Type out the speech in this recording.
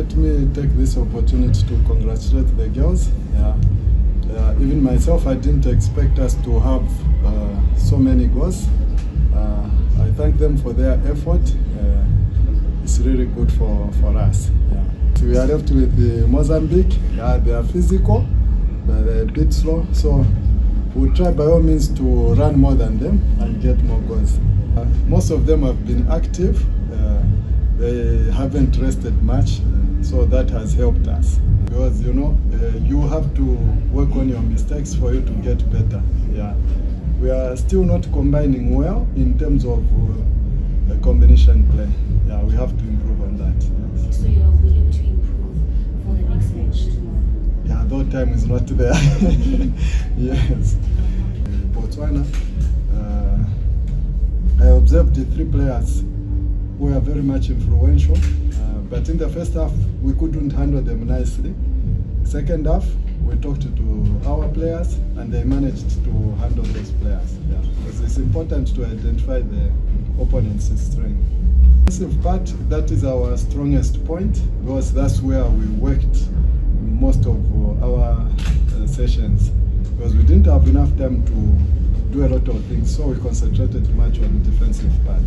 let me take this opportunity to congratulate the girls. Yeah. Uh, even myself, I didn't expect us to have uh, so many goals. Uh, I thank them for their effort. Uh, it's really good for, for us. Yeah. So we are left with the Mozambique. Yeah, they are physical, but they're a bit slow. So we'll try by all means to run more than them and get more goals. Uh, most of them have been active. They haven't rested much, so that has helped us. Because you know, uh, you have to work on your mistakes for you to get better. Yeah, we are still not combining well in terms of uh, combination play. Yeah, we have to improve on that. Yes. So you're willing to improve for the next match tomorrow? Yeah, though time is not there. yes. Botswana, uh, I observed the three players were very much influential, uh, but in the first half we couldn't handle them nicely. Second half we talked to our players and they managed to handle those players. Yeah, because it's important to identify the opponent's strength. Defensive part, that is our strongest point because that's where we worked most of our uh, sessions because we didn't have enough time to do a lot of things so we concentrated much on the defensive part.